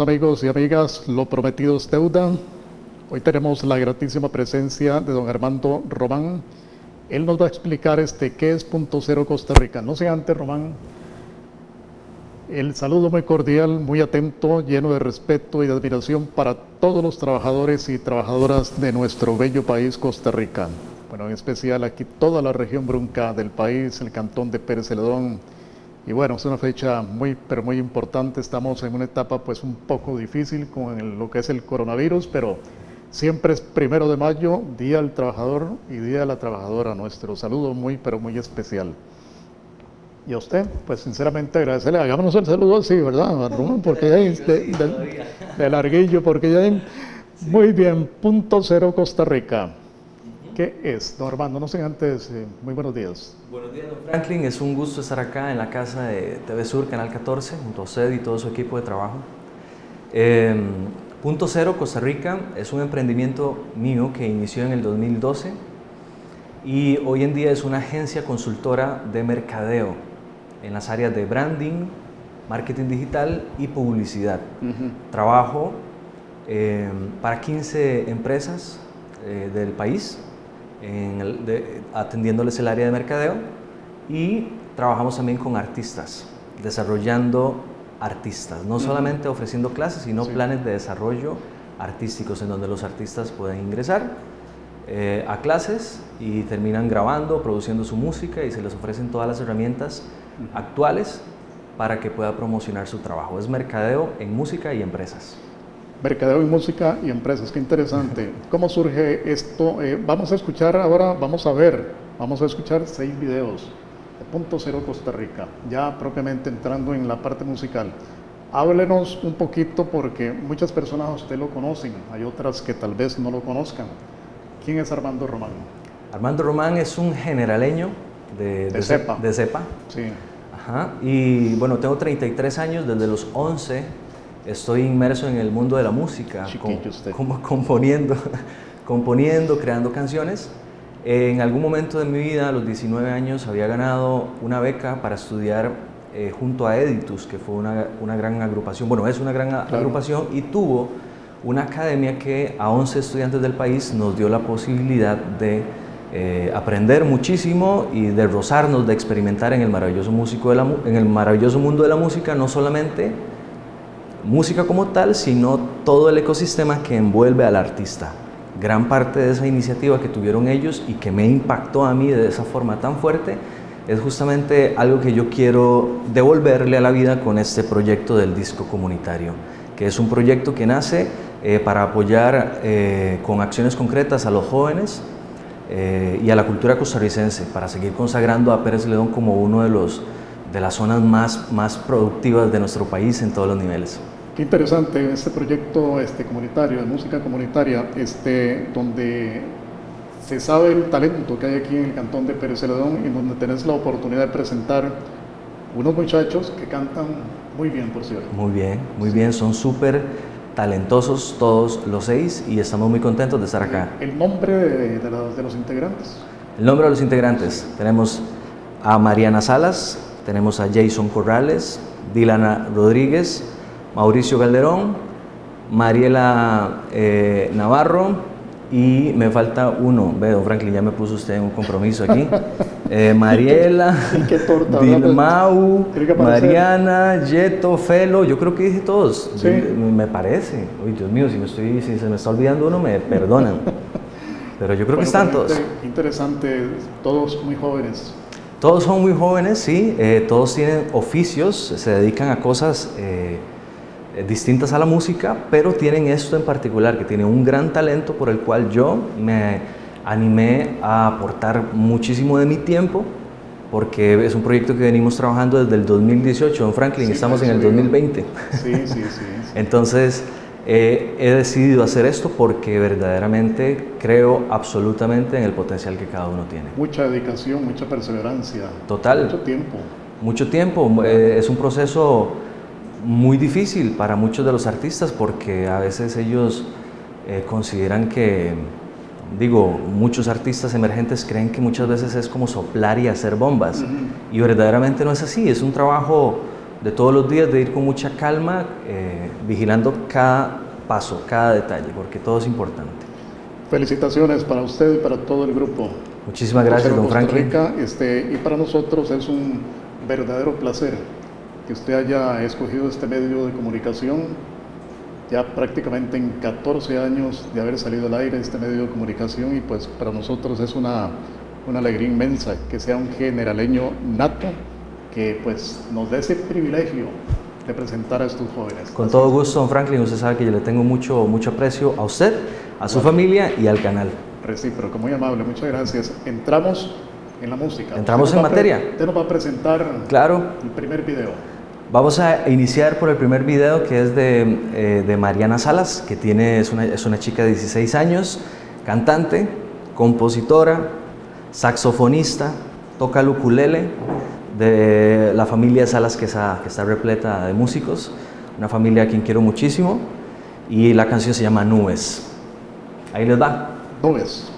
Amigos y amigas. Lo prometido es deuda. Hoy tenemos la gratísima presencia de don Armando Román. Él nos va a explicar este qué es Punto Cero Costa Rica. No sé antes, Román. El saludo muy cordial, muy atento, lleno de respeto y de admiración para todos los trabajadores y trabajadoras de nuestro bello país, Costa Rica. Bueno, en especial aquí toda la región brunca del país, el cantón de Pérez Celedón, y bueno, es una fecha muy, pero muy importante. Estamos en una etapa pues un poco difícil con lo que es el coronavirus, pero siempre es primero de mayo, Día del Trabajador y Día de la Trabajadora. Nuestro saludo muy, pero muy especial. Y a usted, pues sinceramente agradecerle. Hagámonos el saludo así, ¿verdad, Porque ya hay de, de larguillo, porque ya hay... Muy bien, punto cero Costa Rica. ¿Qué es? Don Armando, no sé antes, eh, muy buenos días. Buenos días, don Franklin. Es un gusto estar acá en la casa de TV Sur, Canal 14, junto a usted y todo su equipo de trabajo. Em, Punto Cero Costa Rica es un emprendimiento mío que inició en el 2012 y hoy en día es una agencia consultora de mercadeo en las áreas de branding, marketing digital y publicidad. Trabajo em, para 15 empresas eh, del país atendiéndoles el área de mercadeo y trabajamos también con artistas, desarrollando artistas, no solamente ofreciendo clases, sino planes de desarrollo artísticos en donde los artistas pueden ingresar eh, a clases y terminan grabando, produciendo su música y se les ofrecen todas las herramientas actuales para que pueda promocionar su trabajo. Es mercadeo en música y empresas. Mercadeo y música y empresas, qué interesante. ¿Cómo surge esto? Eh, vamos a escuchar ahora, vamos a ver, vamos a escuchar seis videos de Punto Cero Costa Rica, ya propiamente entrando en la parte musical. Háblenos un poquito porque muchas personas a usted lo conocen, hay otras que tal vez no lo conozcan. ¿Quién es Armando Román? Armando Román es un generaleño de, de, cepa. De cepa. Sí. Ajá. Y bueno, tengo 33 años, desde los 11 estoy inmerso en el mundo de la música, como, componiendo, componiendo, creando canciones. En algún momento de mi vida, a los 19 años, había ganado una beca para estudiar eh, junto a Editus, que fue una, una, gran agrupación, bueno, es una gran agrupación y tuvo una academia que a 11 estudiantes del país nos dio la posibilidad de eh, aprender muchísimo y de rozarnos, de experimentar en el maravilloso, músico de la, en el maravilloso mundo de la música, no solamente música como tal, sino todo el ecosistema que envuelve al artista. Gran parte de esa iniciativa que tuvieron ellos y que me impactó a mí de esa forma tan fuerte es justamente algo que yo quiero devolverle a la vida con este proyecto del disco comunitario, que es un proyecto que nace eh, para apoyar eh, con acciones concretas a los jóvenes eh, y a la cultura costarricense, para seguir consagrando a Pérez León como uno de los de las zonas más, más productivas de nuestro país en todos los niveles. Qué interesante este proyecto este, comunitario, de música comunitaria, este, donde se sabe el talento que hay aquí en el cantón de Pérez Celedón y donde tenés la oportunidad de presentar unos muchachos que cantan muy bien, por cierto. Muy bien, muy bien, son súper talentosos todos los seis y estamos muy contentos de estar acá. ¿El nombre de, de los integrantes? El nombre de los integrantes, tenemos a Mariana Salas, tenemos a Jason Corrales, Dilana Rodríguez, Mauricio Calderón, Mariela eh, Navarro y me falta uno. Ve, don Franklin, ya me puso usted en un compromiso aquí. Eh, Mariela, Dilmau, Mariana, Yeto, Felo, yo creo que dije todos. Me parece. Uy, Dios mío, si, me estoy, si se me está olvidando uno, me perdonan. Pero yo creo que están todos. Interesante, todos muy jóvenes. Todos son muy jóvenes, sí, eh, todos tienen oficios, se dedican a cosas eh, distintas a la música, pero tienen esto en particular, que tienen un gran talento por el cual yo me animé a aportar muchísimo de mi tiempo, porque es un proyecto que venimos trabajando desde el 2018 en Franklin, estamos en el 2020. Sí, sí, sí. Entonces, he decidido hacer esto porque verdaderamente creo absolutamente en el potencial que cada uno tiene. Mucha dedicación, mucha perseverancia. Total. Mucho tiempo. Mucho tiempo. Eh, es un proceso muy difícil para muchos de los artistas porque a veces ellos eh, consideran que, digo, muchos artistas emergentes creen que muchas veces es como soplar y hacer bombas. Y verdaderamente no es así. Es un trabajo de todos los días, de ir con mucha calma, eh, vigilando cada paso, cada detalle, porque todo es importante. Felicitaciones para usted y para todo el grupo. Muchísimas gracias, don Franklin. este, y para nosotros es un verdadero placer que usted haya escogido este medio de comunicación ya prácticamente en 14 años de haber salido al aire este medio de comunicación y pues para nosotros es una, una alegría inmensa que sea un generaleño nato que pues nos dé ese privilegio de presentar a estos jóvenes. Con todo gusto, don Franklin, usted sabe que yo le tengo mucho, mucho aprecio a usted, a su familia y al canal. Recíproco, muy amable, muchas gracias. Entramos en la música. Entramos en materia. Usted nos va a presentar claro. el primer video. Vamos a iniciar por el primer video que es de, eh, Mariana Salas, que tiene, es, una, es una chica de 16 años, cantante, compositora, saxofonista, toca el ukulele, de la familia Salas que está, que está repleta de músicos, una familia a quien quiero muchísimo, y la canción se llama Nubes. Ahí les va. Nubes.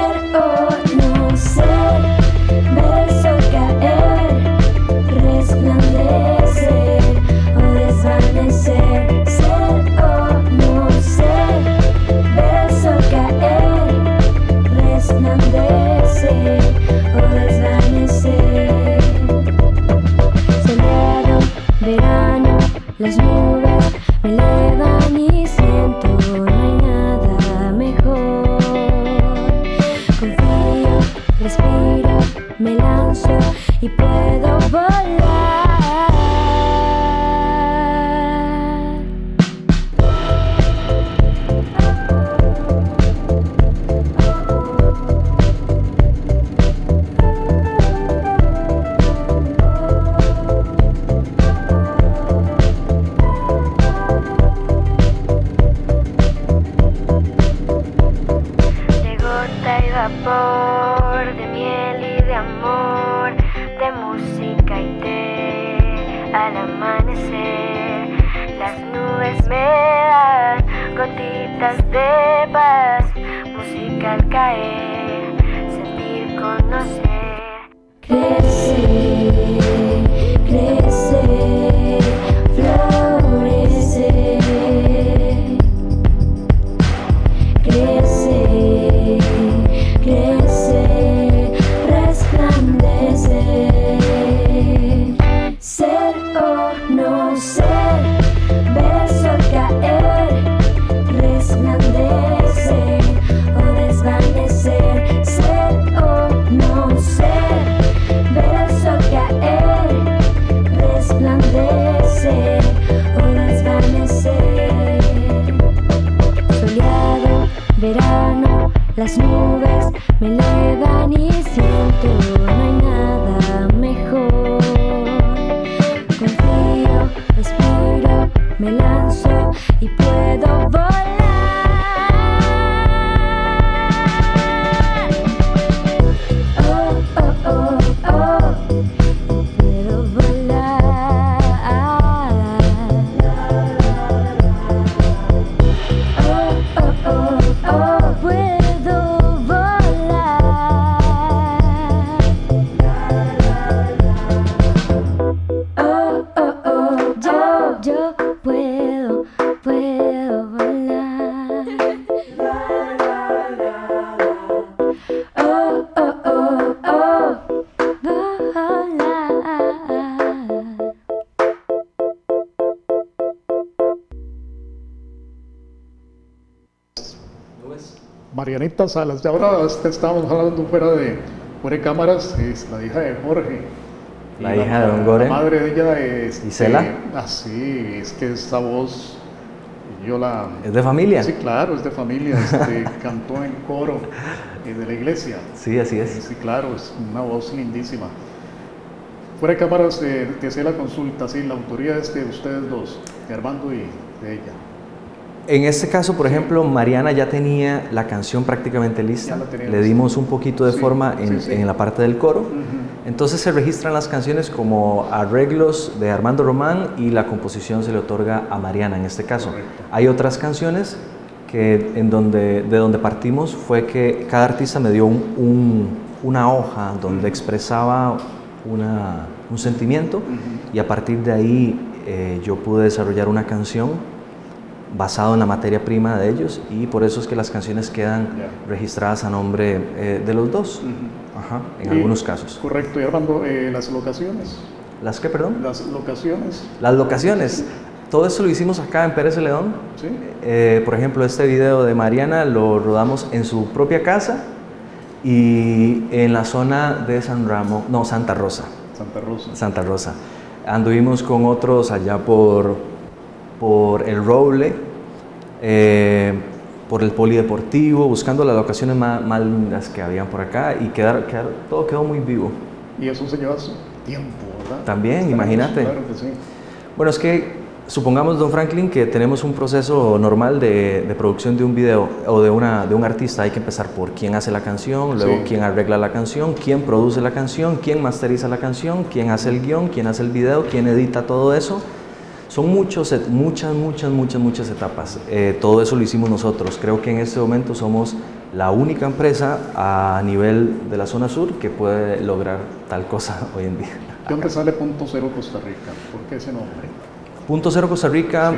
Oh. Salas. Y ahora este, estábamos hablando fuera de, fuera de cámaras, es la hija de Jorge. La hija de Don Gore. La madre de ella es. ¿Isela? ah, sí, es que esa voz. Yo la. ¿Es de familia? Sí, claro, es de familia. Este, cantó en coro eh, de la iglesia. Sí, así es. Sí, claro, es una voz lindísima. Fuera de cámaras, eh, te hacía la consulta, sí, la autoría es de ustedes dos, de Armando y de ella. En este caso, por ejemplo, Mariana ya tenía la canción prácticamente lista. Le dimos un poquito de forma en, la parte del coro. Entonces se registran las canciones como arreglos de Armando Román y la composición se le otorga a Mariana en este caso. Hay otras canciones que en donde, de donde partimos fue que cada artista me dio una hoja donde expresaba un sentimiento y a partir de ahí eh, yo pude desarrollar una canción basado en la materia prima de ellos y por eso es que las canciones quedan registradas a nombre eh, de los dos, en algunos casos. Correcto, y Armando, eh, las locaciones. ¿Las qué, perdón? Las locaciones. Las locaciones. Todo eso lo hicimos acá en Pérez León. ¿Sí? por ejemplo, este video de Mariana lo rodamos en su propia casa y en la zona de San Ramo, no, Santa Rosa. Santa Rosa. Santa Rosa. Anduvimos con otros allá por, por el Roble, eh, por el Polideportivo, buscando las locaciones más, lindas que habían por acá y quedar, todo quedó muy vivo. Y eso se lleva su tiempo, ¿verdad? También, imagínate. Claro que sí. Bueno, es que Supongamos, don Franklin, que tenemos un proceso normal de, producción de un video o de, una, de un artista. Hay que empezar por quién hace la canción, luego quién arregla la canción, quién produce la canción, quién masteriza la canción, quién hace el guion, quién hace el video, quién edita todo eso. Son muchos, muchas, muchas, muchas, muchas etapas. Eh, todo eso lo hicimos nosotros. Creo que en este momento somos la única empresa a nivel de la zona sur que puede lograr tal cosa hoy en día. ¿De dónde sale Punto Cero Costa Rica? ¿Por qué ese nombre? Punto Cero Costa Rica,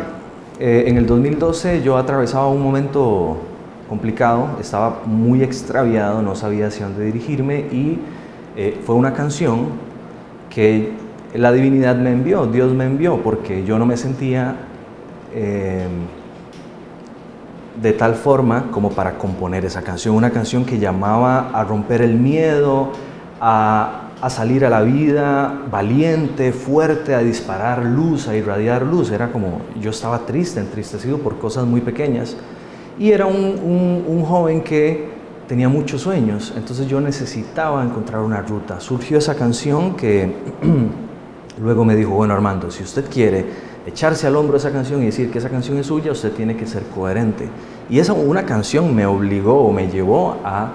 eh, en el 2012 yo atravesaba un momento complicado, estaba muy extraviado, no sabía hacia dónde dirigirme y eh, fue una canción que la divinidad me envió, Dios me envió, porque yo no me sentía eh, de tal forma como para componer esa canción, una canción que llamaba a romper el miedo, a salir a la vida valiente, fuerte, a disparar luz, a irradiar luz. Era como, yo estaba triste, entristecido por cosas muy pequeñas. Y era un, joven que tenía muchos sueños, entonces yo necesitaba encontrar una ruta. Surgió esa canción que luego me dijo, bueno Armando, si usted quiere echarse al hombro esa canción y decir que esa canción es suya, usted tiene que ser coherente. Y esa una canción me obligó o me llevó a,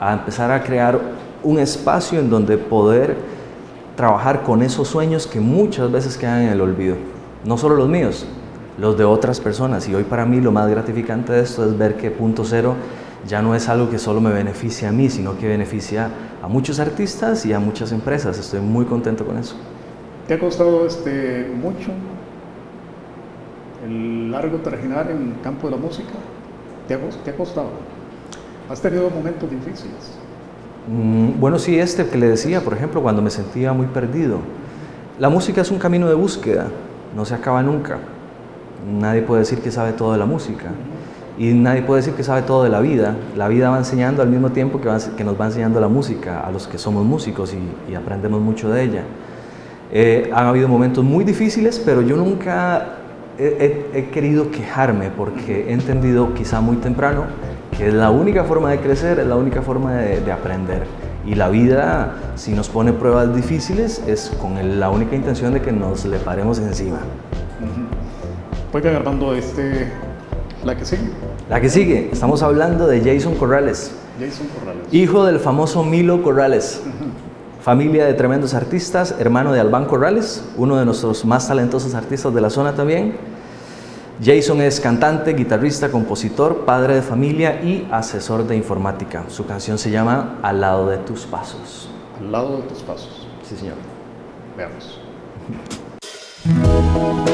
a empezar a crear un espacio en donde poder trabajar con esos sueños que muchas veces quedan en el olvido. No solo los míos, los de otras personas. Y hoy para mí lo más gratificante de esto es ver que punto cero ya no es algo que solo me beneficia a mí, sino que beneficia a muchos artistas y a muchas empresas. Estoy muy contento con eso. ¿Te ha costado este, mucho el largo trajinar en el campo de la música? ¿Te ha costado? ¿Has tenido momentos difíciles? Mm, bueno, sí, este que le decía, por ejemplo, cuando me sentía muy perdido. La música es un camino de búsqueda, no se acaba nunca. Nadie puede decir que sabe todo de la música y nadie puede decir que sabe todo de la vida. La vida va enseñando al mismo tiempo que, nos va enseñando la música a los que somos músicos y, aprendemos mucho de ella. Eh, han habido momentos muy difíciles, pero yo nunca he querido quejarme porque he entendido quizá muy temprano que es la única forma de crecer, es la única forma de, aprender. Y la vida, si nos pone pruebas difíciles, es con la única intención de que nos le paremos encima. Pues Armando, este, la que sigue. La que sigue, estamos hablando de Jason Corrales. Jason Corrales. Hijo del famoso Milo Corrales. Familia de tremendos artistas, hermano de Albán Corrales, uno de nuestros más talentosos artistas de la zona también Jason es cantante, guitarrista, compositor, padre de familia y asesor de informática. Su canción se llama Al lado de tus pasos. Al lado de tus pasos. Sí, señor. Veamos.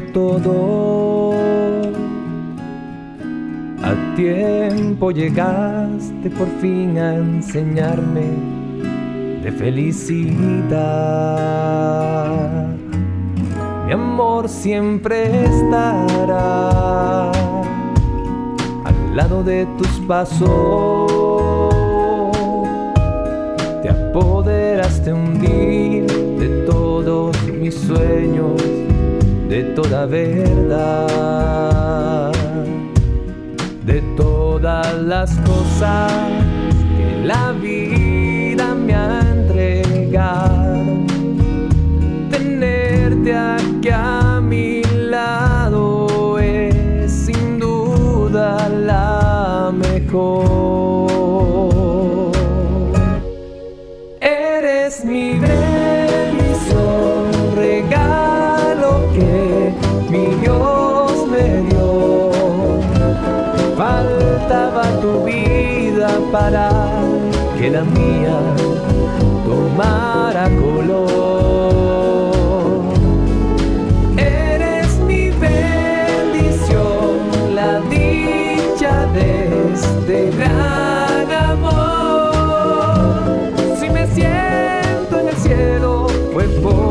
todo. A tiempo llegaste por fin a enseñarme de felicidad. Mi amor siempre estará al lado de tus pasos. Te apoderaste un día de todos mis sueños de toda verdad de todas las cosas que la vida me ha entregado. Tenerte aquí que la mía tomara color. Eres mi bendición, la dicha de este gran amor. Si me siento en el cielo, fue porque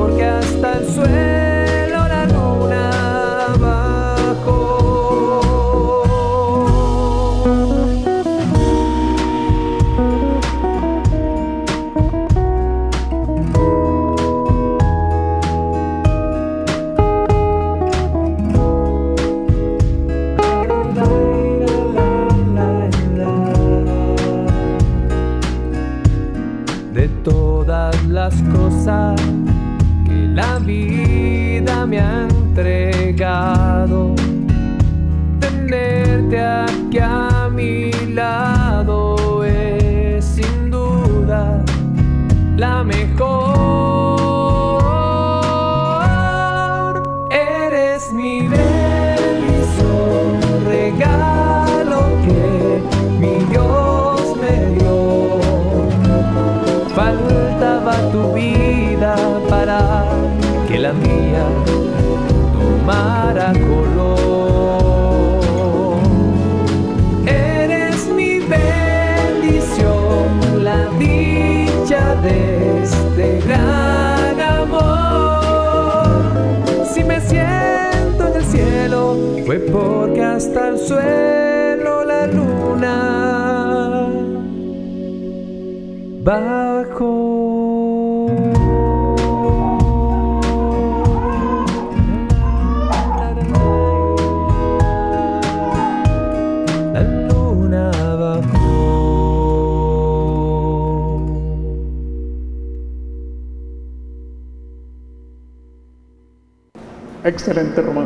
Excelente, Román.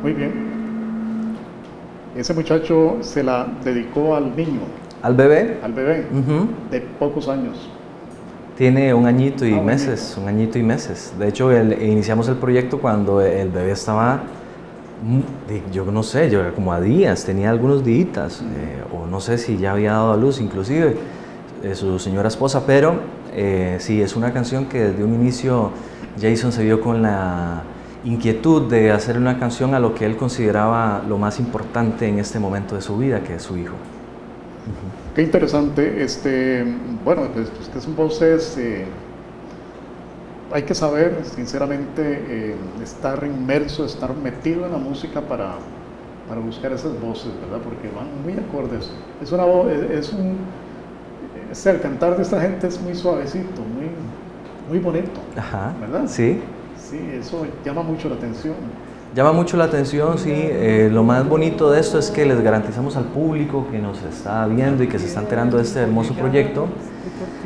Muy bien. Ese muchacho se la dedicó al niño, ¿Al bebé? al bebé, de pocos años. Tiene un añito y Ah, meses, un añito y meses. De hecho, el- iniciamos el proyecto cuando el bebé estaba, yo no sé, yo era como a días, tenía algunos días, eh, o no sé si ya había dado a luz inclusive eh, su señora esposa, pero eh, sí, es una canción que desde un inicio Jason se vio con la inquietud de hacer una canción a lo que él consideraba lo más importante en este momento de su vida, que es su hijo. Qué interesante. Este, bueno, pues, pues, que son voces. eh, hay que saber, sinceramente, eh, estar inmerso, estar metido en la música para, para buscar esas voces, ¿verdad? Porque van muy acordes. Es una voz, es un. es el cantar de esta gente es muy suavecito, muy, muy bonito, Ajá, ¿verdad? sí. Sí, eso llama mucho la atención. Llama mucho la atención, sí. Eh, lo más bonito de esto es que les garantizamos al público que nos está viendo y que se está enterando de este hermoso proyecto,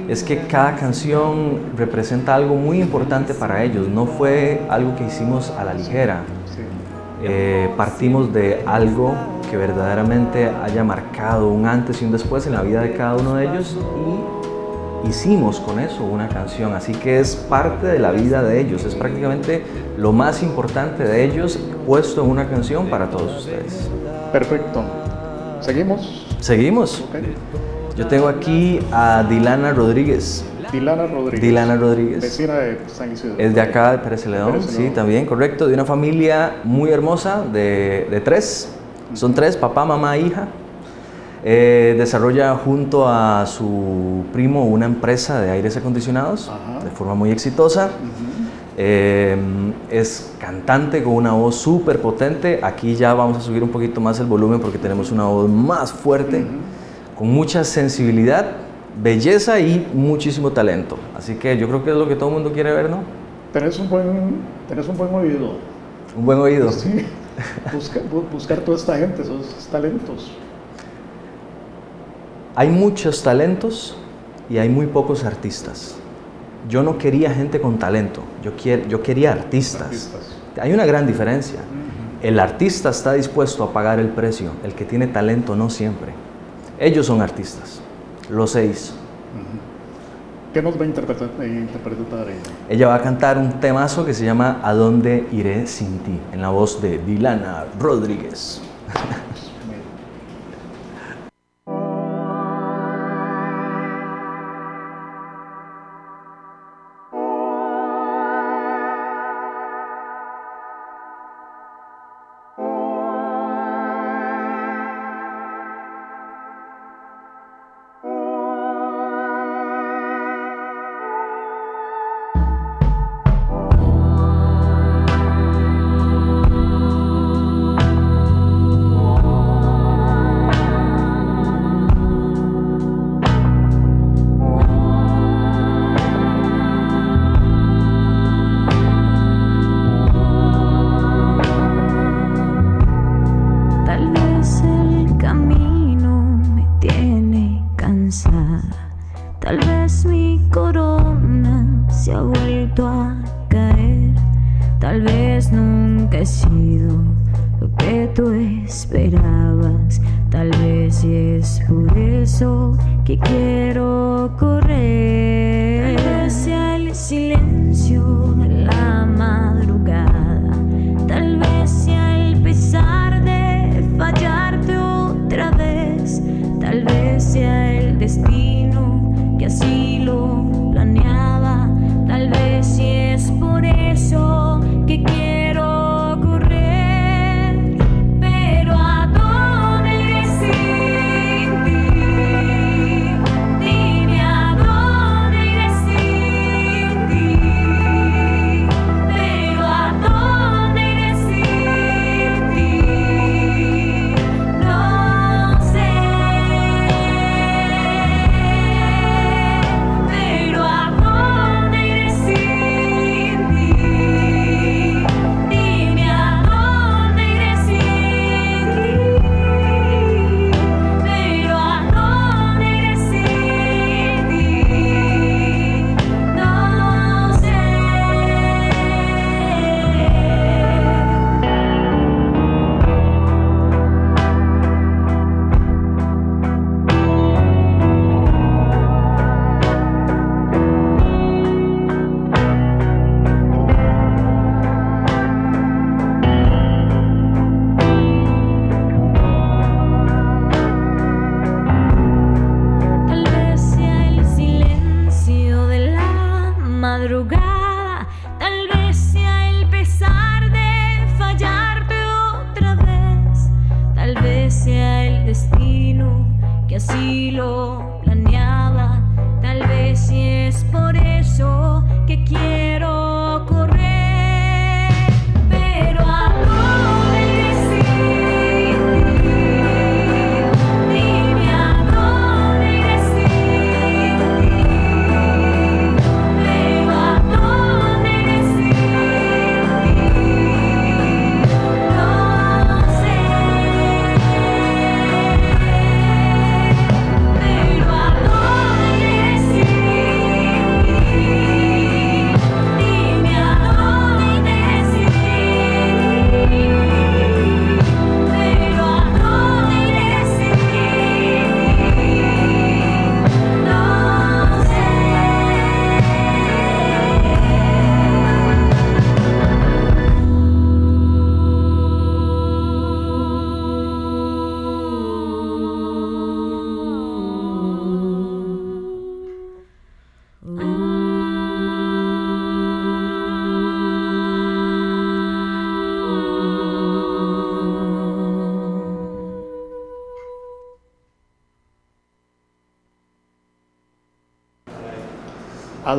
es que cada canción representa algo muy importante para ellos. No fue algo que hicimos a la ligera. Eh, partimos de algo que verdaderamente haya marcado un antes y un después en la vida de cada uno de ellos y hicimos con eso una canción, así que es parte de la vida de ellos, es prácticamente lo más importante de ellos puesto en una canción para todos ustedes. Perfecto. ¿Seguimos? Seguimos. Yo tengo aquí a Dilana Rodríguez. Dilana Rodríguez. Dilana Rodríguez. Vecina de San Isidro. Es de acá, de Pérez Celedón, Pérez sí, también, correcto, de una familia muy hermosa, de, de tres, son tres, papá, mamá, hija. Eh, desarrolla junto a su primo una empresa de aires acondicionados de forma muy exitosa. Eh, es cantante con una voz súper potente. Aquí ya vamos a subir un poquito más el volumen porque tenemos una voz más fuerte, con mucha sensibilidad, belleza y muchísimo talento. Así que yo creo que es lo que todo el mundo quiere ver, ¿no? Tenés un buen, tenés un buen oído. Un buen oído. Sí. buscar toda esta gente, esos talentos. Hay muchos talentos y hay muy pocos artistas. Yo no quería gente con talento, yo, yo quería artistas. Hay una gran diferencia. El artista está dispuesto a pagar el precio, el que tiene talento no siempre. Ellos son artistas, los seis. ¿Qué nos va a interpretar, ella? Ella va a cantar un temazo que se llama ¿A dónde iré sin ti? en la voz de Dilana Rodríguez.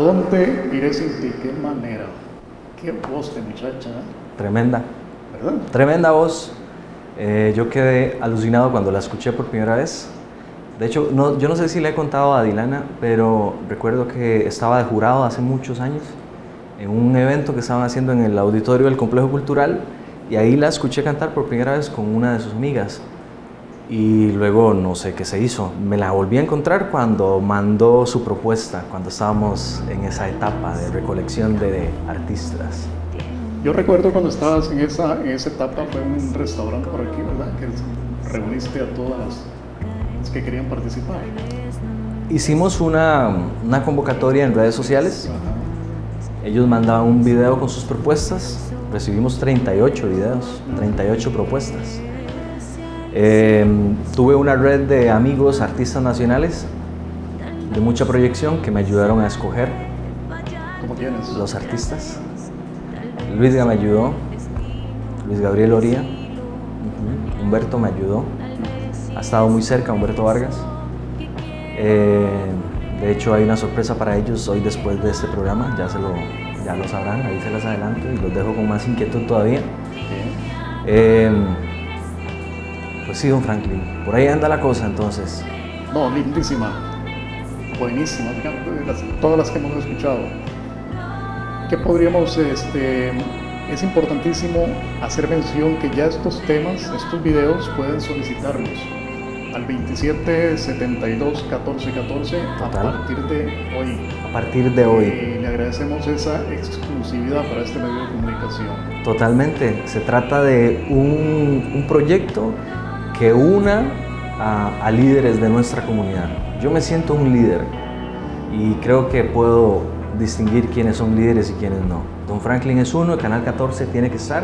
dónde iré sin ti? ¿Qué manera? ¿Qué voz de muchacha? Tremenda. ¿Verdad? Tremenda voz. Eh, yo quedé alucinado cuando la escuché por primera vez. De hecho, no, yo no sé si le he contado a Dilana, pero recuerdo que estaba de jurado hace muchos años en un evento que estaban haciendo en el auditorio del Complejo Cultural y ahí la escuché cantar por primera vez con una de sus amigas. Y luego no sé qué se hizo. Me la volví a encontrar cuando mandó su propuesta, cuando estábamos en esa etapa de recolección de artistas. Yo recuerdo cuando estabas en esa, en esa etapa, fue un restaurante por aquí, ¿verdad? Que reuniste a todas las que querían participar. Hicimos una, una convocatoria en redes sociales. Ellos mandaban un video con sus propuestas. Recibimos 38 videos, 38 propuestas. Em, tuve una red de amigos, artistas nacionales de mucha proyección que me ayudaron a escoger. ¿Cómo tienes? Los artistas. Luis me ayudó, Luis Gabriel Oría, Humberto me ayudó, ha estado muy cerca Humberto Vargas. Eh, de hecho hay una sorpresa para ellos hoy después de este programa, ya, se lo, ya lo sabrán, ahí se las adelanto y los dejo con más inquietud todavía. Eh, pues sí, don Franklin, por ahí anda la cosa entonces. No, lindísima, buenísima, todas las que hemos escuchado que podríamos, este, es importantísimo hacer mención que ya estos temas, estos videos pueden solicitarlos al 27 72 14 14 a partir de hoy. A partir de hoy. Y le agradecemos esa exclusividad para este medio de comunicación. Totalmente. Se trata de un, un proyecto que una a, a líderes de nuestra comunidad. Yo me siento un líder y creo que puedo distinguir quiénes son líderes y quiénes no. Don Franklin es uno, el Canal 14 tiene que estar,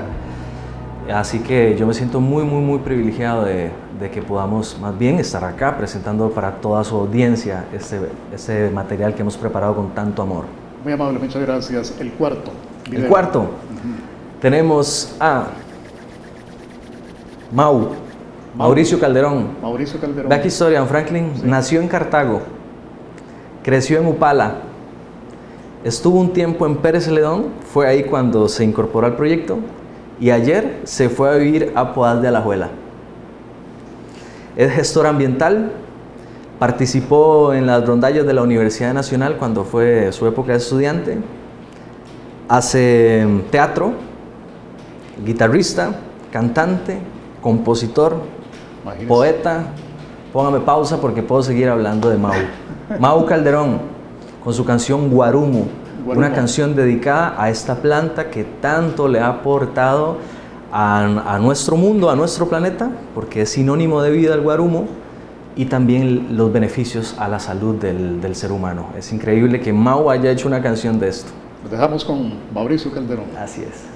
así que yo me siento muy, muy, muy privilegiado de, que podamos más bien estar acá presentando para toda su audiencia este, este material que hemos preparado con tanto amor. Muy amable, muchas gracias. El cuarto. El cuarto. Tenemos a Mau, Mauricio Calderón. Mauricio Calderón. Back historia, Don Franklin. Nació en Cartago, creció en Upala, Estuvo un tiempo en Pérez Celedón, fue ahí cuando se incorporó al proyecto. Y ayer se fue a vivir a Poal de Alajuela. Es gestor ambiental, participó en las rondallas de la Universidad Nacional cuando fue su época de estudiante, hace teatro, guitarrista, cantante, compositor, poeta. Póngame pausa porque puedo seguir hablando de Mau. Mau Calderón con su canción Guarumo, una canción dedicada a esta planta que tanto le ha aportado a, nuestro mundo, a nuestro planeta, porque es sinónimo de vida el guarumo y también los beneficios a la salud del, del ser humano. Es increíble que Mau haya hecho una canción de esto. Lo dejamos con Mauricio Calderón. Así es.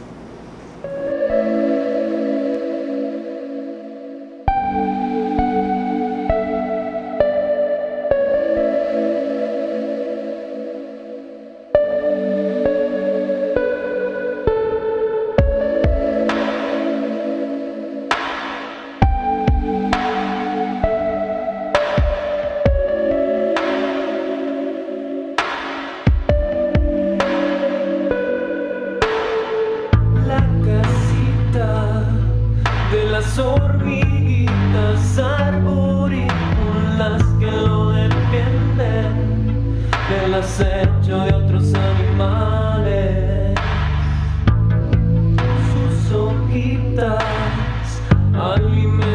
el acecho de otros animales. Sus hojitas alimentan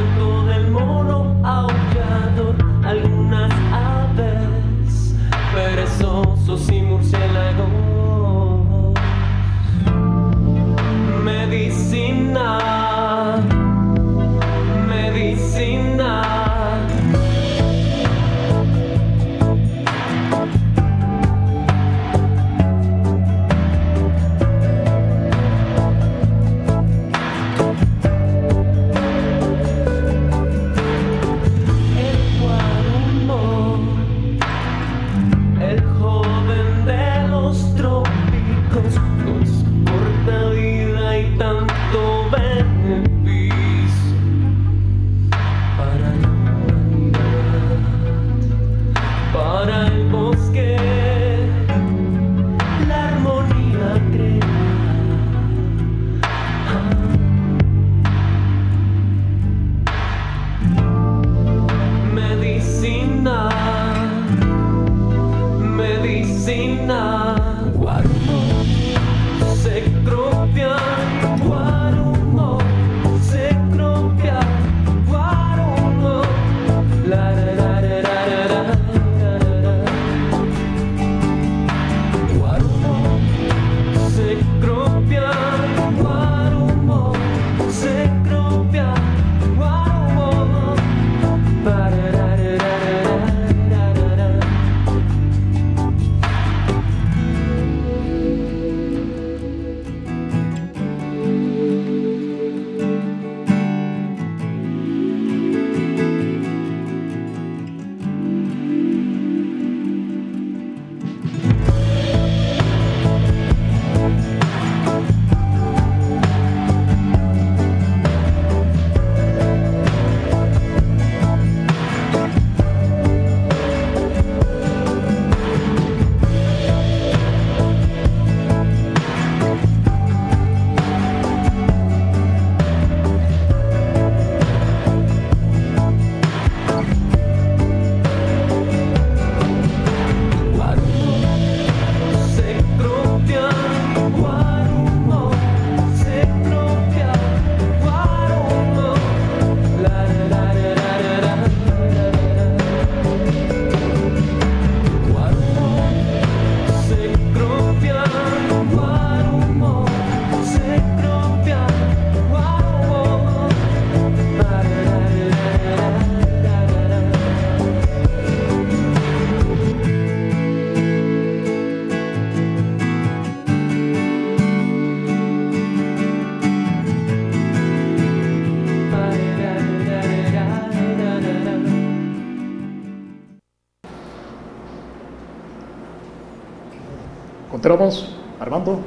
Continuamos, Armando.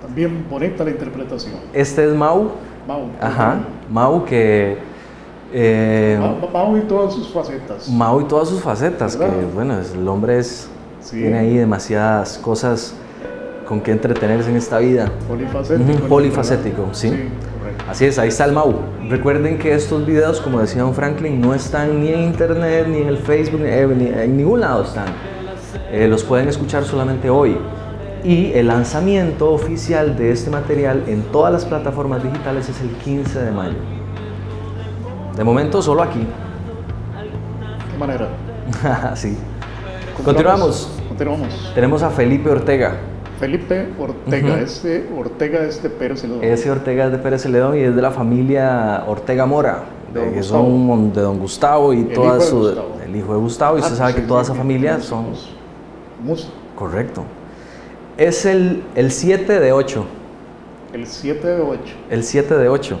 También bonita la interpretación. Este es Mau. Mau. Ajá. Mau que... Eh, Mau, y todas sus facetas. Mau y todas sus facetas, que bueno, el hombre es, tiene ahí demasiadas cosas con que entretenerse en esta vida. Polifacético. polifacético, sí. Así es, ahí está el Mau. Recuerden que estos videos, como decía don Franklin, no están ni en internet, ni en el Facebook, ni en ningún lado están eh, los pueden escuchar solamente hoy. Y el lanzamiento oficial de este material en todas las plataformas digitales es el 15 de mayo. De momento solo aquí. ¿Qué manera? sí. Continuamos. Continuamos. Tenemos a Felipe Ortega. Felipe Ortega, ese Ortega es de Pérez Celedón. Ese Ortega es de Pérez Celedón y es de la familia Ortega Mora, de, que son de don Gustavo y toda su, el hijo de Gustavo, y ah, se sabe que toda esa familia son Correcto. Es el, el 7 de 8. El 7 de 8. El 7 de 8.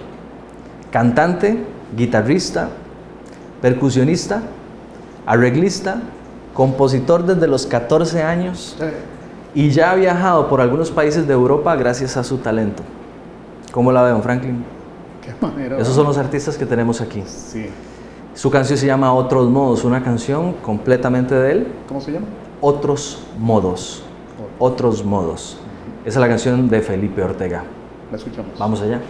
Cantante, guitarrista, percusionista, arreglista, compositor desde los 14 años y ya ha viajado por algunos países de Europa gracias a su talento. ¿Cómo la veo, Franklin? Qué manera. Esos son los artistas que tenemos aquí. Sí. Su canción se llama Otros Modos, una canción completamente de él. ¿Cómo se llama? Otros Modos. Otros Modos. Esa es la canción de Felipe Ortega. La escuchamos. Vamos allá.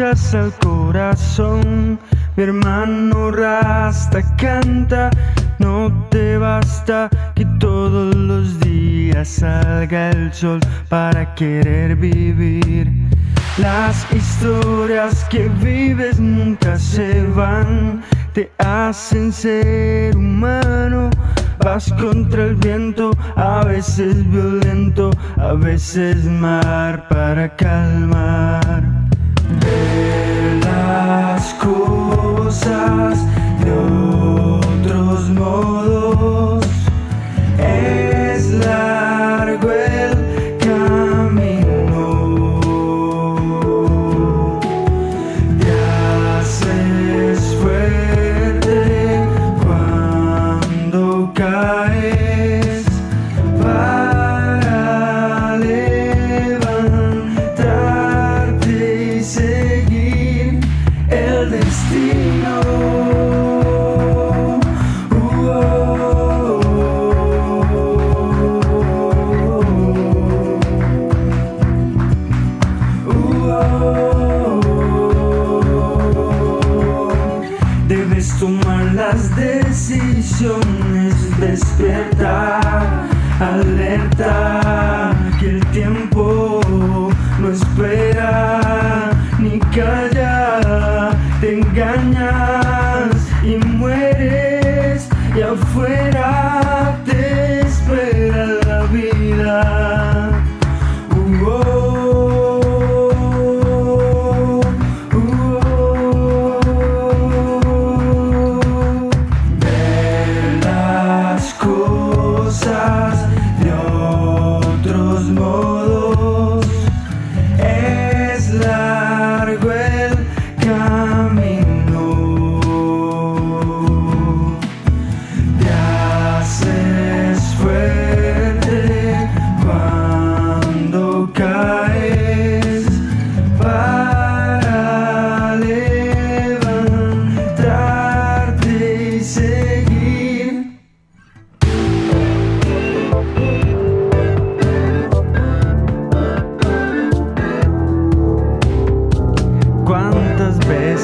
Al corazón. Mi hermano Rasta canta, no te basta que todos los días salga el sol para querer vivir. Las historias que vives nunca se van, te hacen ser humano. Vas contra el viento, a veces violento, a veces mar para calmar. Ver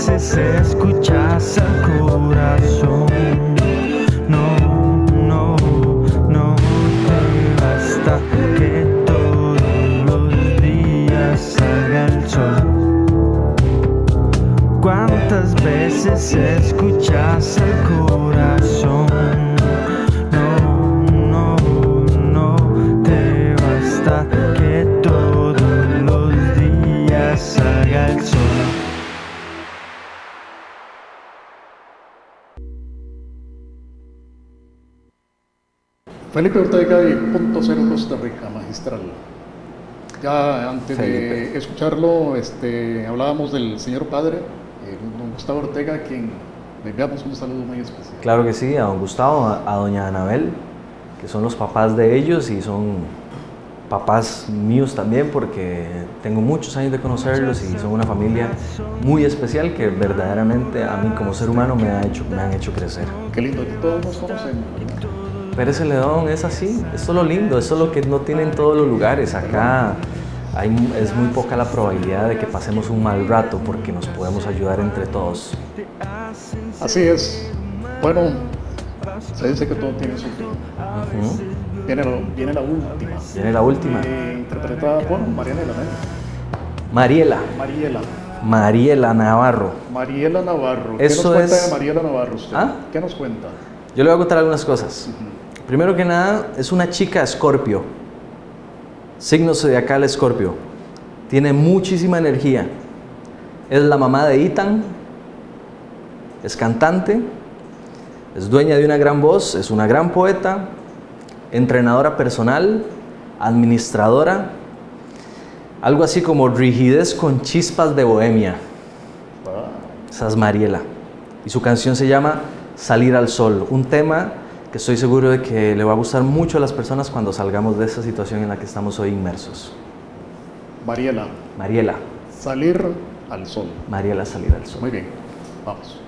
Cuántas veces escuchas al corazón. No, no, no te basta que todos los días salga el sol. ¿Cuántas veces escuchas al corazón? Felipe Ortega y Punto Cero Costa Rica, magistral. Ya antes de escucharlo, este, hablábamos del señor padre, eh, don Gustavo Ortega, a quien le enviamos un saludo muy especial. Claro que sí, a don Gustavo, a, doña Anabel, que son los papás de ellos y son papás míos también porque tengo muchos años de conocerlos y son una familia muy especial que verdaderamente a mí como ser humano me, ha hecho, me han hecho crecer. Qué lindo, que todos nos conocemos. Pérez Celedón es así, eso es lo lindo, eso es lo que no tienen todos los lugares. Acá es muy poca la probabilidad de que pasemos un mal rato porque nos podemos ayudar entre todos. Así es. Bueno, se dice que todo tiene su fin. viene, la última. Viene la última. Eh, interpretada por Mariela Mariela. Mariela. Mariela Navarro. Mariela Navarro. ¿Qué nos cuenta de Mariela Navarro usted? ¿Ah? ¿Qué nos cuenta? Yo le voy a contar algunas cosas. Primero que nada, es una chica escorpio. Signo zodiacal escorpio. Tiene muchísima energía. Es la mamá de Ethan. Es cantante. Es dueña de una gran voz. Es una gran poeta. Entrenadora personal. Administradora. Algo así como rigidez con chispas de bohemia. Esa es Mariela. Y su canción se llama Salir al Sol. Un tema que estoy seguro de que le va a gustar mucho a las personas cuando salgamos de esa situación en la que estamos hoy inmersos. Mariela. Mariela. Salir al sol. Mariela, salir al sol. Muy bien, vamos.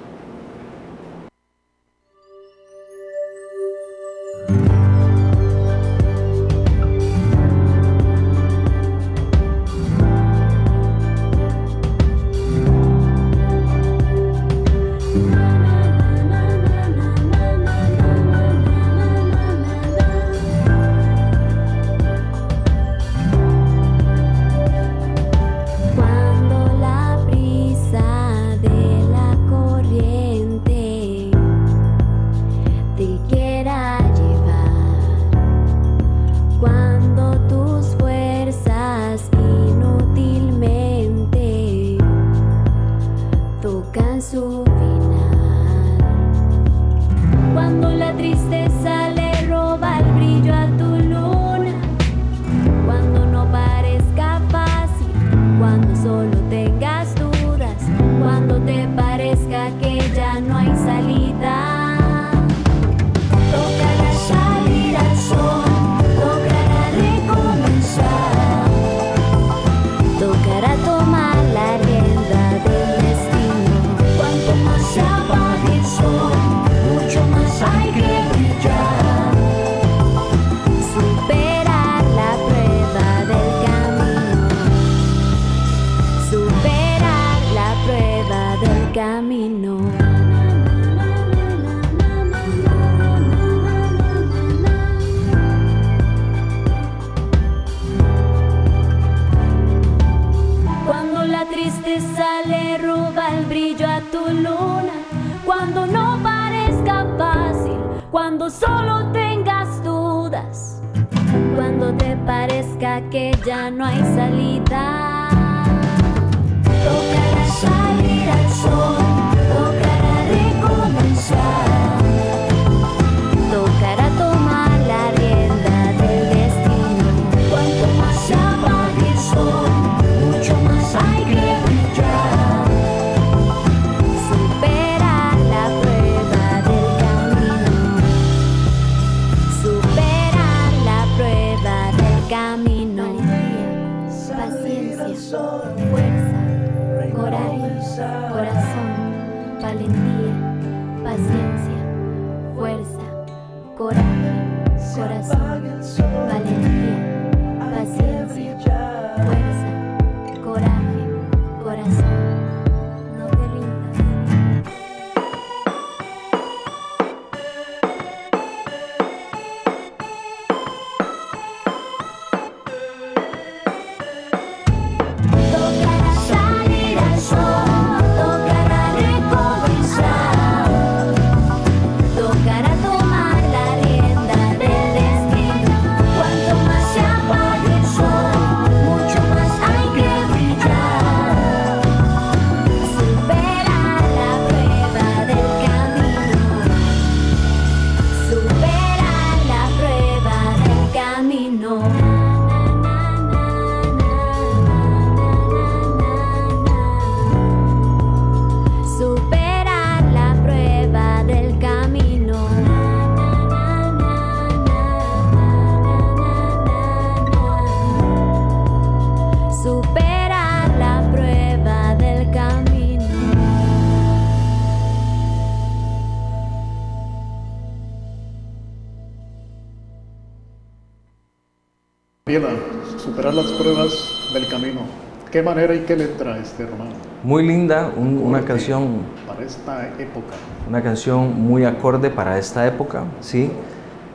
¿Qué manera y qué letra este hermano? Muy linda, un- una canción Para esta época. Una canción muy acorde para esta época, ¿sí?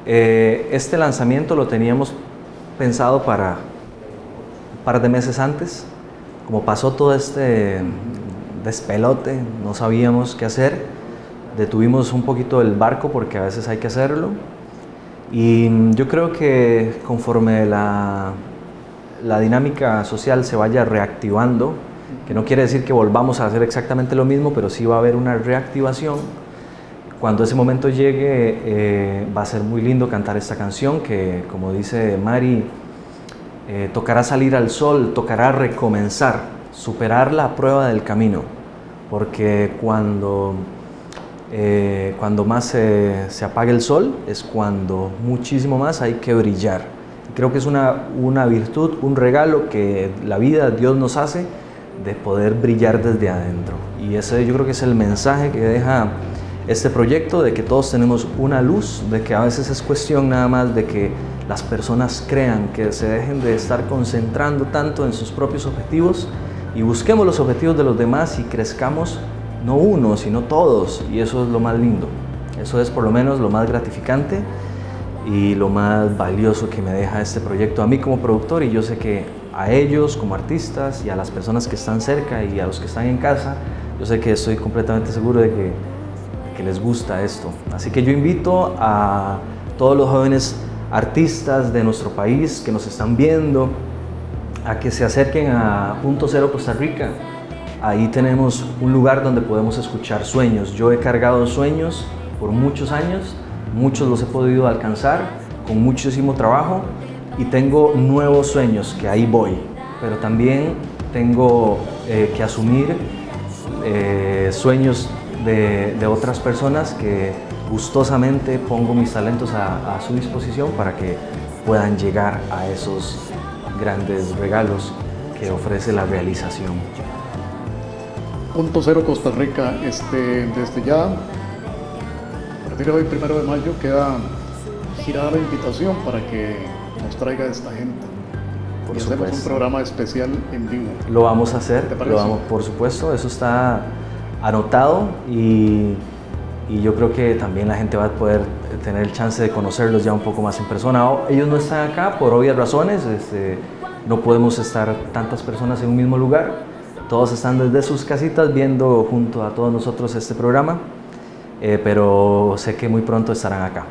Eh, este lanzamiento lo teníamos pensado para un par de meses antes. Como pasó todo este despelote, no sabíamos qué hacer, detuvimos un poquito el barco porque a veces hay que hacerlo. Y yo creo que conforme la, la dinámica social se vaya reactivando, que no quiere decir que volvamos a hacer exactamente lo mismo, pero sí va a haber una reactivación. Cuando ese momento llegue, eh, va a ser muy lindo cantar esta canción que, como dice Mari, eh, tocará salir al sol, tocará recomenzar, superar la prueba del camino, porque cuando, eh, cuando más se, se apague el sol es cuando muchísimo más hay que brillar. Creo que es una, una virtud, un regalo que la vida, Dios nos hace de poder brillar desde adentro. Y ese yo creo que es el mensaje que deja este proyecto, de que todos tenemos una luz, de que a veces es cuestión nada más de que las personas crean, que se dejen de estar concentrando tanto en sus propios objetivos y busquemos los objetivos de los demás y crezcamos no uno, sino todos. Y eso es lo más lindo. Eso es por lo menos lo más gratificante y lo más valioso que me deja este proyecto a mí como productor y yo sé que a ellos como artistas y a las personas que están cerca y a los que están en casa, yo sé que estoy completamente seguro de que, de que les gusta esto. Así que yo invito a todos los jóvenes artistas de nuestro país que nos están viendo a que se acerquen a Punto Cero Costa Rica. Ahí tenemos un lugar donde podemos escuchar sueños. Yo he cargado sueños por muchos años, muchos los he podido alcanzar con muchísimo trabajo y tengo nuevos sueños que ahí voy, pero también tengo eh, que asumir eh, sueños de, otras personas que gustosamente pongo mis talentos a, su disposición para que puedan llegar a esos grandes regalos que ofrece la realización. Punto Cero Costa Rica, este, desde ya, partir de hoy, primero de mayo, queda girada la invitación para que nos traiga esta gente. Por y hacemos un programa especial en vivo. Lo vamos a hacer, ¿Te lo vamos, por supuesto, eso está anotado y, y, yo creo que también la gente va a poder tener el chance de conocerlos ya un poco más en persona. Ellos no están acá por obvias razones, este, no podemos estar tantas personas en un mismo lugar, todos están desde sus casitas viendo junto a todos nosotros este programa, eh, pero sé que muy pronto estarán acá.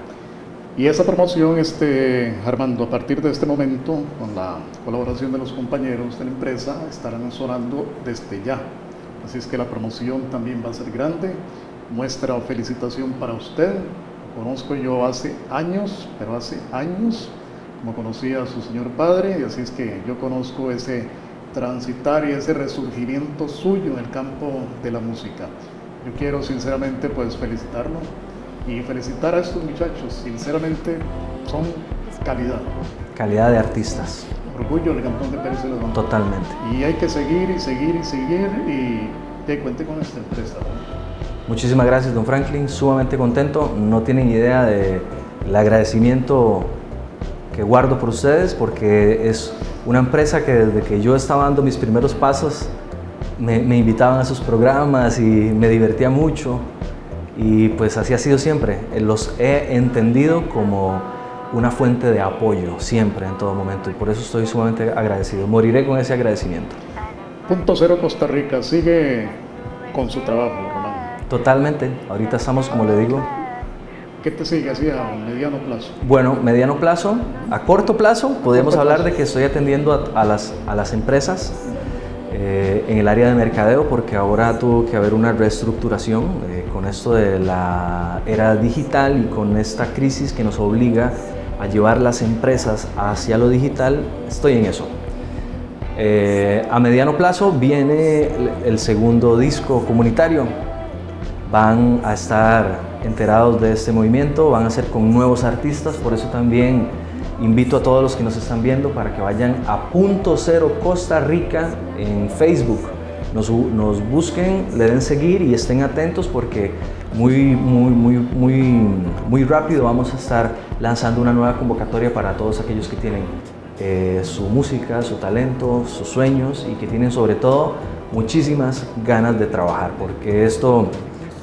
Y esa promoción, este, Armando, a partir de este momento, con la colaboración de los compañeros de la empresa, estarán sonando desde ya. Así es que la promoción también va a ser grande. Muestra felicitación para usted. Conozco yo hace años, pero hace años, como conocía a su señor padre, y así es que yo conozco ese transitar y ese resurgimiento suyo en el campo de la música. Yo quiero sinceramente pues felicitarlo y felicitar a estos muchachos. Sinceramente, son calidad. Calidad de artistas. Orgullo del cantón de Pérez Celedón. Totalmente. Y hay que seguir y seguir y seguir y te cuente con esta empresa. Muchísimas gracias, don Franklin. Sumamente contento. No tienen idea del agradecimiento que guardo por ustedes porque es una empresa que desde que yo estaba dando mis primeros pasos me, me invitaban a sus programas y me divertía mucho y pues así ha sido siempre. Eh, los he entendido como una fuente de apoyo siempre, en todo momento, y por eso estoy sumamente agradecido. Moriré con ese agradecimiento. Punto Cero Costa Rica sigue con su trabajo, Román. Totalmente. Ahorita estamos, como le digo. ¿Qué te sigue así a mediano plazo? Bueno, mediano plazo, a corto plazo, podemos hablar de que estoy atendiendo a, las, a las empresas eh, en el área de mercadeo porque ahora tuvo que haber una reestructuración eh, con esto de la era digital y con esta crisis que nos obliga a llevar las empresas hacia lo digital, estoy en eso. Eh, a mediano plazo viene el segundo disco comunitario. Van a estar enterados de este movimiento, van a ser con nuevos artistas, por eso también Invito a todos los que nos están viendo para que vayan a Punto Cero Costa Rica en Facebook. Nos, busquen, le den seguir y estén atentos porque muy, muy, muy, muy, muy rápido vamos a estar lanzando una nueva convocatoria para todos aquellos que tienen eh, su música, su talento, sus sueños y que tienen sobre todo muchísimas ganas de trabajar porque esto,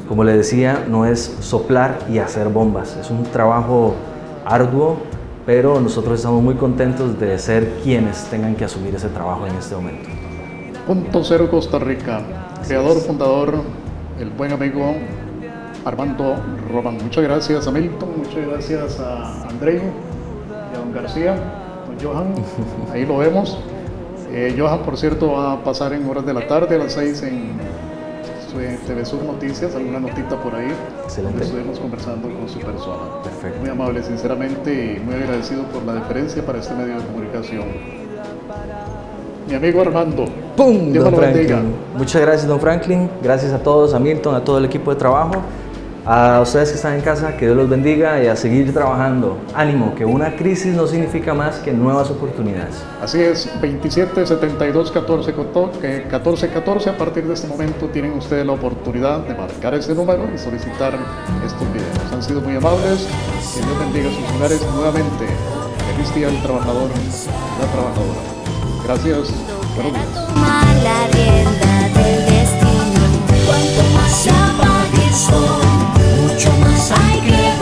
como le decía, no es soplar y hacer bombas, es un trabajo arduo, pero nosotros estamos muy contentos de ser quienes tengan que asumir ese trabajo en este momento. Punto Cero Costa Rica, creador, fundador, el buen amigo Armando Román. Muchas gracias a Milton, muchas gracias a André y a don García, don Johan, ahí lo vemos. Eh, Johan, por cierto, va a pasar en horas de la tarde, a las 6 en TV Sur Noticias, alguna notita por ahí. Excelente. Estuvimos conversando con su persona. Perfecto. Muy amable, sinceramente, y muy agradecido por la deferencia para este medio de comunicación. Mi amigo Armando. ¡Pum! Don Franklin. Muchas gracias, don Franklin. Gracias a todos, a Milton, a todo el equipo de trabajo. A ustedes que están en casa, que Dios los bendiga y a seguir trabajando. Ánimo, que una crisis no significa más que nuevas oportunidades. Así es, 27 72 14 14 14. A partir de este momento tienen ustedes la oportunidad de marcar ese número y solicitar estos videos. Han sido muy amables. Que Dios bendiga sus hogares nuevamente. Feliz día del trabajador, la trabajadora. Gracias. Buenos días mucho más aire.